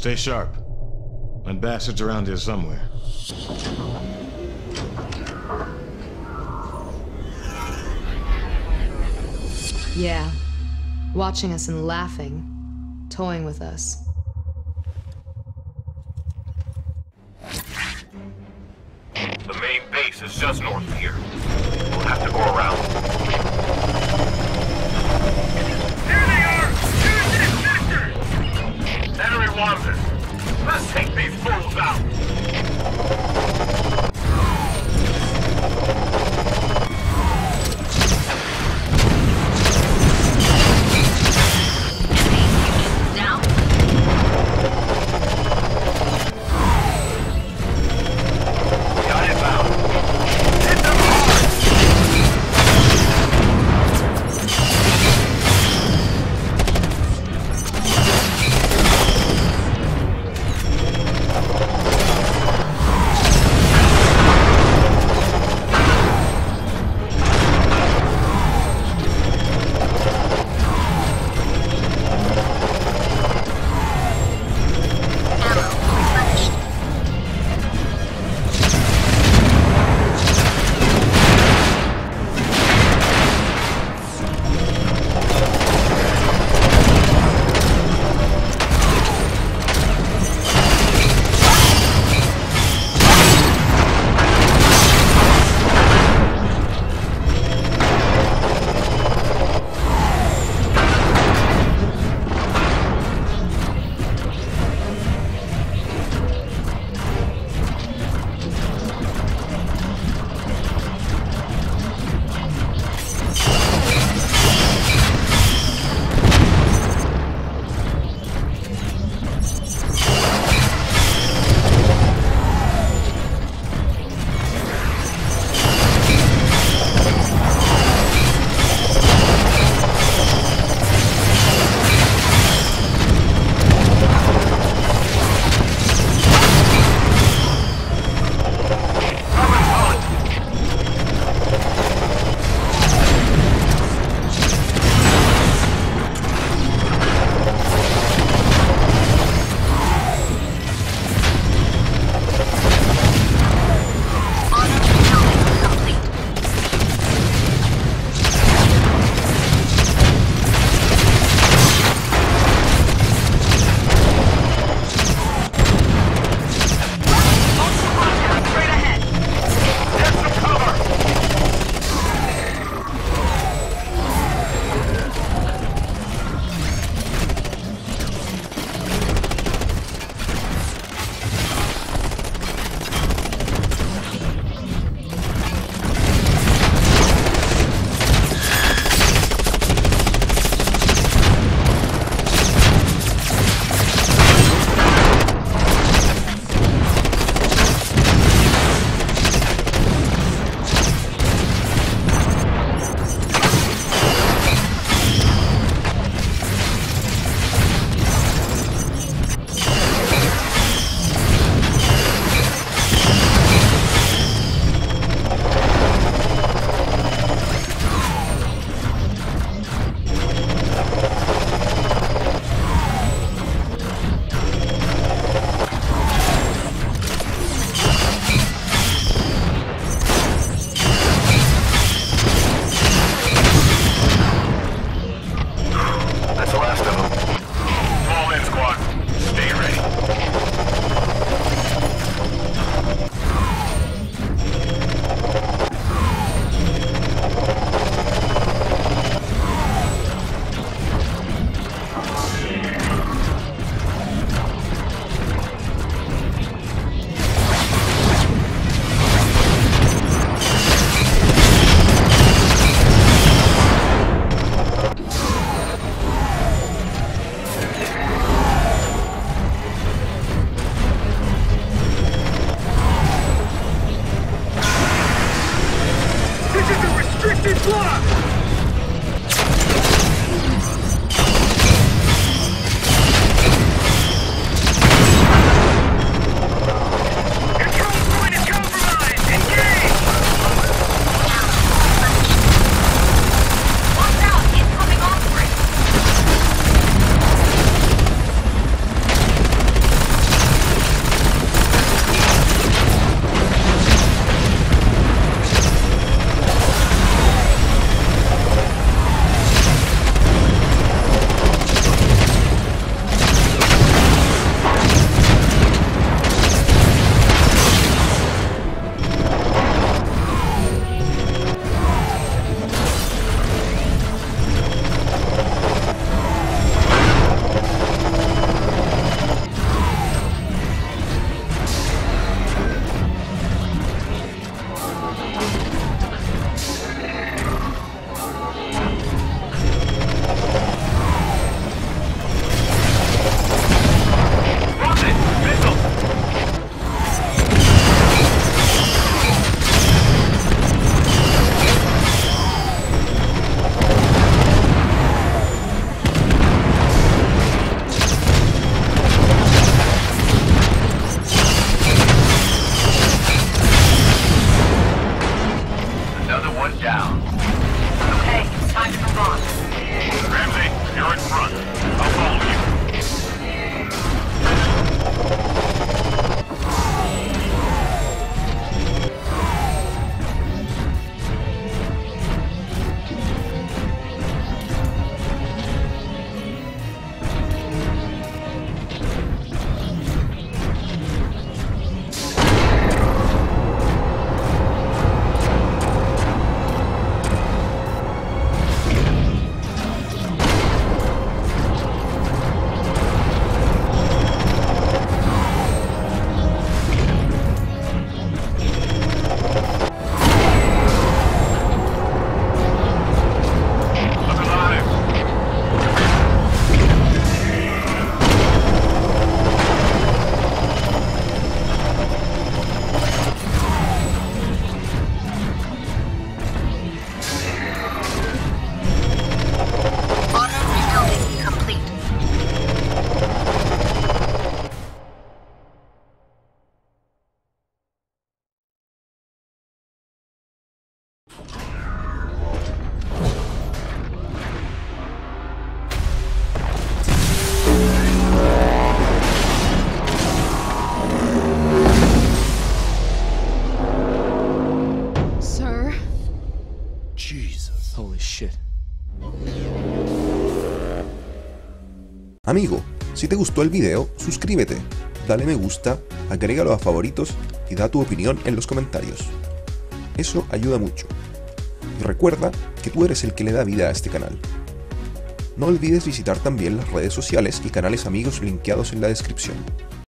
Stay sharp. And bastards around here somewhere. Yeah. Watching us and laughing. Toying with us. The main base is just north of here. We'll have to go around. Restricted block! Amigo, si te gustó el video, suscríbete, dale me gusta, agrégalo a favoritos y da tu opinión en los comentarios. Eso ayuda mucho. Y recuerda que tú eres el que le da vida a este canal. No olvides visitar también las redes sociales y canales amigos linkeados en la descripción.